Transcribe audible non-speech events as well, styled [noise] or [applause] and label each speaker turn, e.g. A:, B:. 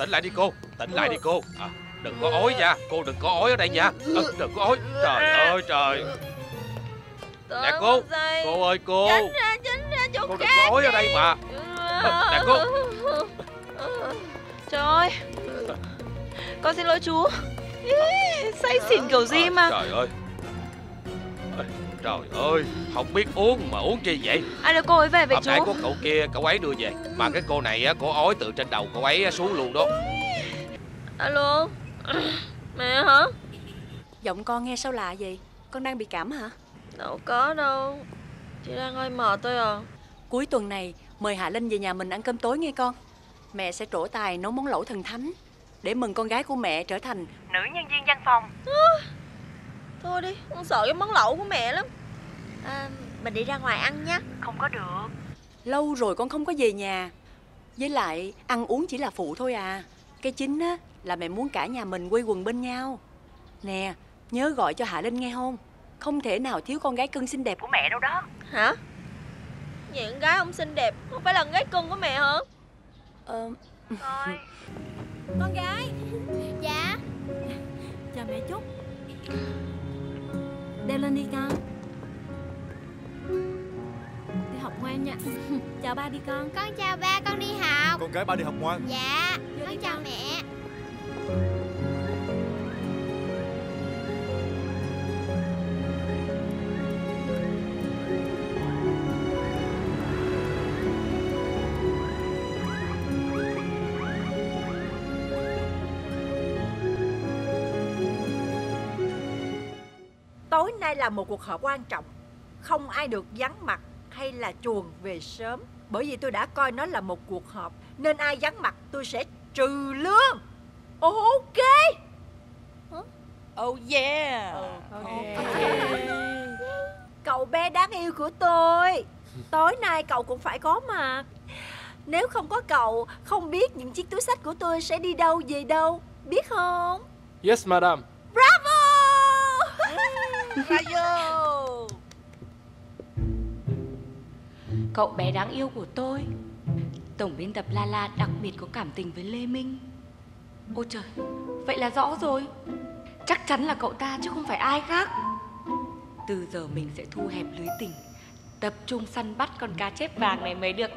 A: tỉnh lại đi cô. Tỉnh lại đi cô. À, đừng có ói nha. Cô đừng có ói ở đây nha. À, đừng có ói trời ơi trời. Nè cô. cô ơi cô.
B: Tránh ra tránh ra chỗ
A: cô đừng có ói ở đây mà. Nè cô.
B: Trời ơi. Con xin lỗi chú say xỉn kiểu gì
A: à,
B: mà.
A: trời ơi trời ơi không biết uống mà uống chi vậy
B: ai đưa cô ấy về vậy
A: hôm
B: chú
A: nãy có cậu kia cậu ấy đưa về mà cái cô này á cô ói từ trên đầu cậu ấy xuống luôn đó
B: alo mẹ hả
C: Giọng con nghe sao lạ vậy? Con đang bị cảm hả?
B: đâu có đâu chị đang hơi mệt thôi à
C: Cuối tuần này mời Hạ Linh về nhà mình ăn cơm tối nghe con. Mẹ sẽ trổ tài nấu món lẩu thần thánh để mừng con gái của mẹ trở thành nữ nhân viên văn phòng.
B: Thôi đi con sợ cái món lẩu của mẹ lắm
D: à, Mình đi ra ngoài ăn nhé
C: Không có được. Lâu rồi con không có về nhà. Với lại ăn uống chỉ là phụ thôi à. Cái chính á là mẹ muốn cả nhà mình quây quần bên nhau. Nè, nhớ gọi cho Hạ Linh nghe không? Không thể nào thiếu con gái cưng xinh đẹp của mẹ đâu đó.
B: hả vậy con gái ông xinh đẹp không phải là con gái cưng của mẹ hả
C: Ờ, [laughs]
E: Con gái
D: Dạ
E: Chào mẹ chút Đeo lên đi con. Đi học ngoan nha. [laughs] Chào ba đi con.
D: Con chào ba con đi học.
F: Con gái ba đi học ngoan.
D: Dạ
E: Vô
D: Con chào
E: con.
D: mẹ
G: Tối nay là một cuộc họp quan trọng. Không ai được vắng mặt hay là chuồn về sớm. Bởi vì tôi đã coi nó là một cuộc họp Nên ai vắng mặt tôi sẽ trừ lương. Ok.
B: Oh yeah.
G: Cậu bé đáng yêu của tôi. Tối nay cậu cũng phải có mặt. Nếu không có cậu Không biết những chiếc túi sách của tôi sẽ đi đâu về đâu. Biết không?
F: Yes madam
H: Cậu bé đáng yêu của tôi Tổng biên tập La La đặc biệt có cảm tình với Lê Minh. Ôi trời, vậy là rõ rồi. Chắc chắn là cậu ta chứ không phải ai khác. Từ giờ mình sẽ thu hẹp lưới tình Tập trung săn bắt con cá chép vàng này mới được.